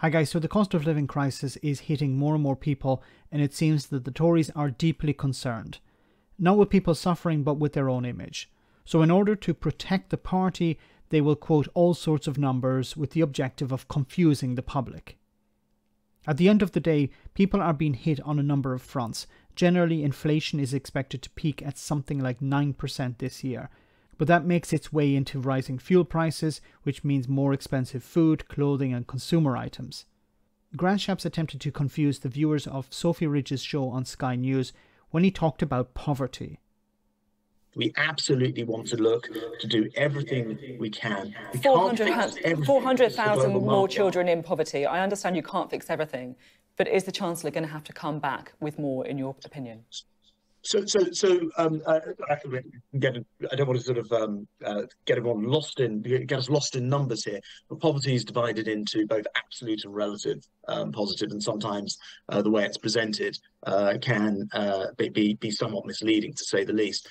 Hi guys, so the cost of living crisis is hitting more and more people, and it seems that the Tories are deeply concerned. Not with people suffering, but with their own image. So, in order to protect the party, they will quote all sorts of numbers with the objective of confusing the public. At the end of the day, people are being hit on a number of fronts. Generally, inflation is expected to peak at something like 9% this year, but that makes its way into rising fuel prices, which means more expensive food, clothing, and consumer items. Grant Shapps attempted to confuse the viewers of Sophy Ridge's show on Sky News when he talked about poverty. We absolutely want to look to do everything we can. 400,000 400, more children in poverty. I understand you can't fix everything, but is the Chancellor going to have to come back with more, in your opinion? So, so, so um, uh, I, get, I don't want to sort of um, uh, get everyone lost in get us lost in numbers here. But poverty is divided into both absolute and relative um, positive, and sometimes uh, the way it's presented uh, can uh, be be somewhat misleading, to say the least.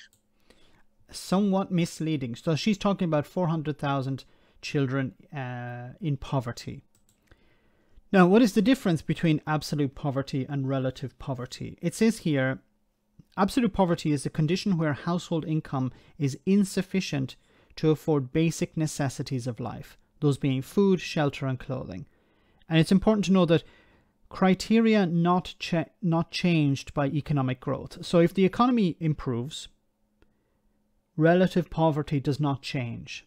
Somewhat misleading. So she's talking about four hundred thousand children uh, in poverty. Now, what is the difference between absolute poverty and relative poverty? It says here Absolute poverty is a condition where household income is insufficient to afford basic necessities of life, those being food, shelter, and clothing. And it's important to know that criteria not cha- not changed by economic growth. So if the economy improves, relative poverty does not change.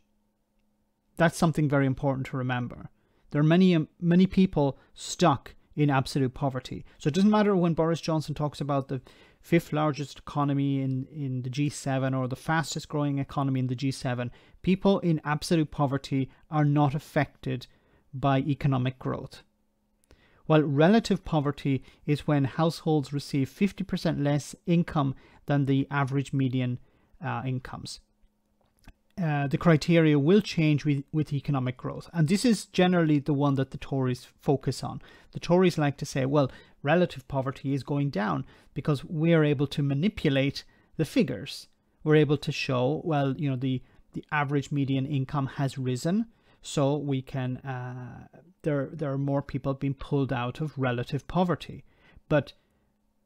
That's something very important to remember. There are many um, many people stuck in absolute poverty. So it doesn't matter when Boris Johnson talks about the fifth largest economy in, in the G7 or the fastest growing economy in the G7, people in absolute poverty are not affected by economic growth. While relative poverty is when households receive 50% less income than the average median uh, incomes. Uh, the criteria will change with, with economic growth. And this is generally the one that the Tories focus on. The Tories like to say, well, relative poverty is going down because we're able to manipulate the figures. We're able to show, well, you know, the, the average median income has risen. So we can, uh, there, there are more people being pulled out of relative poverty. But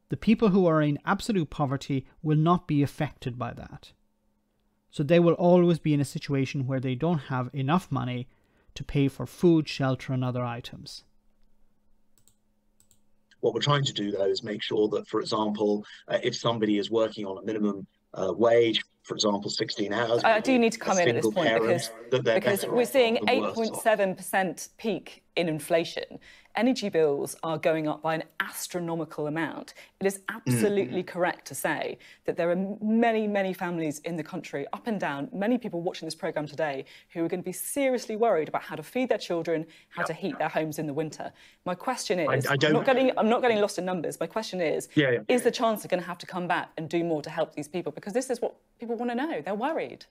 the people who are in absolute poverty will not be affected by that. So they will always be in a situation where they don't have enough money to pay for food, shelter, and other items. What we're trying to do, though, is make sure that, for example, uh, if somebody is working on a minimum uh, wage, for example, 16 hours. I do need to come in at this point because, because we're seeing 8.7% peak in inflation energy bills are going up by an astronomical amount. It is absolutely mm. correct to say that there are many, many families in the country, up and down, many people watching this programme today, who are going to be seriously worried about how to feed their children, how yep. to heat their homes in the winter. My question is, I, I am not getting, I'm not getting lost in numbers. My question is, yeah, yeah. is the Chancellor going to have to come back and do more to help these people? Because this is what people want to know. They're worried.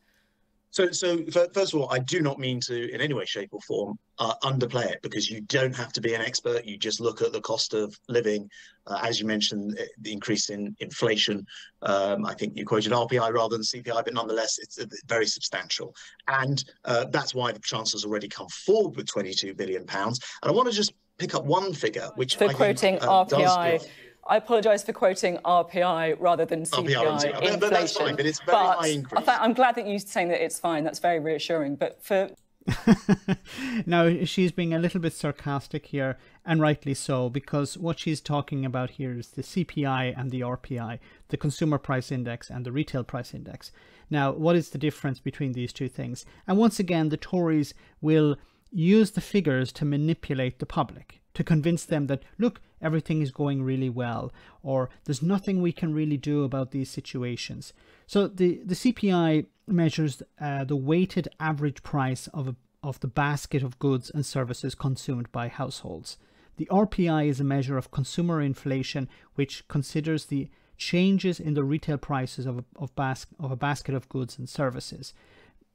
So, so first of all, I do not mean to, in any way, shape, or form, uh, underplay it because you don't have to be an expert. You just look at the cost of living, uh, as you mentioned, eh, the increase in inflation. Um, I think you quoted RPI rather than CPI, but nonetheless, it's very substantial, and uh, that's why the Chancellor's already come forward with 22 billion pounds. And I want to just pick up one figure, which for I quoting think, uh, RPI. I apologise for quoting RPI rather than CPI, RPI, inflation. But that's fine, but it's very but high increase. I'm glad that you're saying that it's fine. That's very reassuring. But for now she's being a little bit sarcastic here, and rightly so, because what she's talking about here is the CPI and the RPI, the Consumer Price Index and the Retail Price Index. Now, what is the difference between these two things? And once again, the Tories will use the figures to manipulate the public, to convince them that, look, everything is going really well, or there's nothing we can really do about these situations. So the, the CPI measures uh, the weighted average price of, a, of the basket of goods and services consumed by households. The RPI is a measure of consumer inflation which considers the changes in the retail prices of a, of, bas- of a basket of goods and services.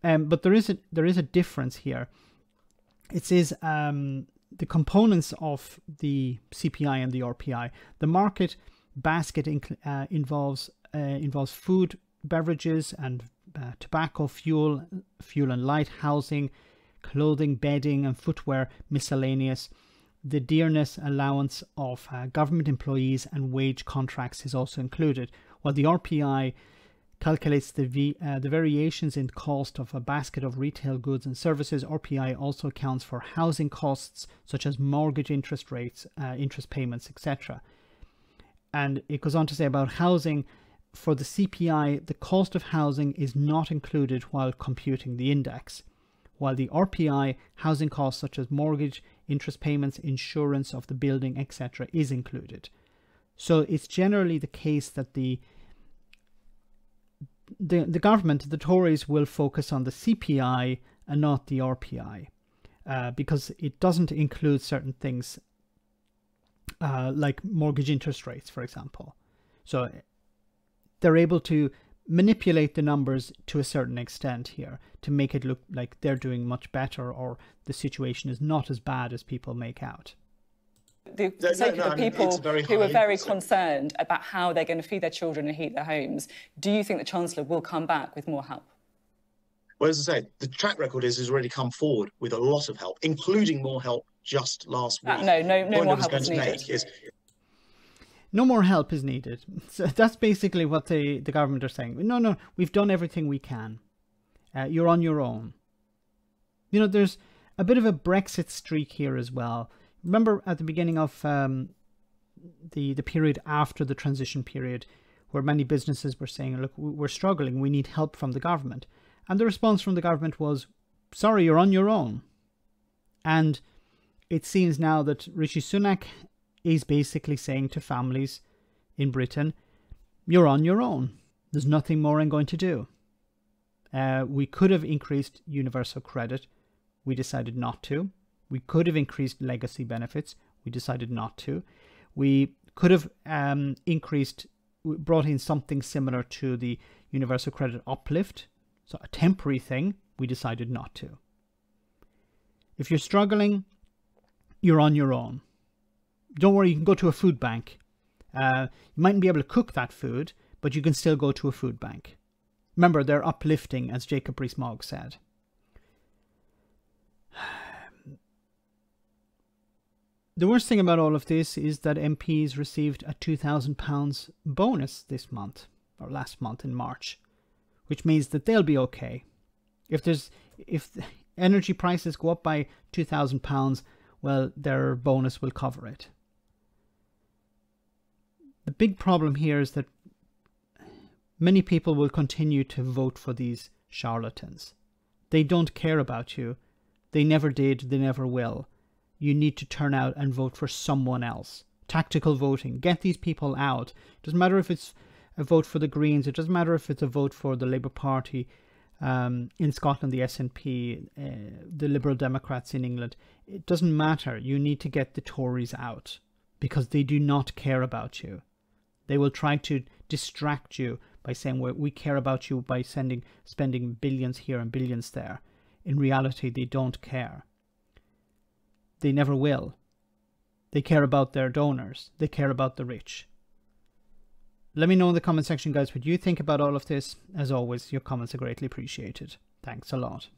Um, but there is a there is a difference here. It says um, the components of the CPI and the RPI. The market basket uh, involves uh, involves food, beverages, and uh, tobacco, fuel, fuel and light, housing, clothing, bedding, and footwear, miscellaneous. the dearness allowance of uh, government employees and wage contracts is also included, while the RPI calculates the, v, uh, the variations in cost of a basket of retail goods and services. RPI also accounts for housing costs such as mortgage interest rates, uh, interest payments, etc. And it goes on to say about housing. For the CPI, the cost of housing is not included while computing the index, while the RPI, housing costs such as mortgage, interest payments, insurance of the building, etc., is included. So it's generally the case that the the, the government, the Tories, will focus on the CPI and not the RPI uh, because it doesn't include certain things uh, like mortgage interest rates, for example. So they're able to manipulate the numbers to a certain extent here to make it look like they're doing much better or the situation is not as bad as people make out the no, sake no, no, of the people who are very concerned about how they're going to feed their children and heat their homes, do you think the Chancellor will come back with more help? Well, as I say, the track record is has already come forward with a lot of help, including more help just last uh, week. Uh, no, no, no more help is needed. Is, no more help is needed. So that's basically what the, the government are saying. No, no, we've done everything we can. Uh, you're on your own. You know, there's a bit of a Brexit streak here as well remember at the beginning of um, the the period after the transition period, where many businesses were saying, "Look, we're struggling. We need help from the government," and the response from the government was, "Sorry, you're on your own." And it seems now that Rishi Sunak is basically saying to families in Britain, "You're on your own. There's nothing more I'm going to do." Uh, we could have increased universal credit. We decided not to. We could have increased legacy benefits. We decided not to. We could have um, increased, brought in something similar to the universal credit uplift, so a temporary thing. We decided not to. If you're struggling, you're on your own. Don't worry, you can go to a food bank. Uh, you mightn't be able to cook that food, but you can still go to a food bank. Remember, they're uplifting, as Jacob Rees-Mogg said. The worst thing about all of this is that MPs received a £2,000 bonus this month, or last month in March, which means that they'll be okay. If there's if energy prices go up by £2,000, well, their bonus will cover it. The big problem here is that many people will continue to vote for these charlatans. They don't care about you. They never did, they never will you need to turn out and vote for someone else. Tactical voting. Get these people out. It doesn't matter if it's a vote for the Greens. It doesn't matter if it's a vote for the Labour Party um, in Scotland, the SNP, uh, the Liberal Democrats in England. It doesn't matter. You need to get the Tories out because they do not care about you. They will try to distract you by saying well, we care about you by sending spending billions here and billions there. In reality, they don't care. They never will. They care about their donors. They care about the rich. Let me know in the comment section, guys, what you think about all of this. As always, your comments are greatly appreciated. Thanks a lot.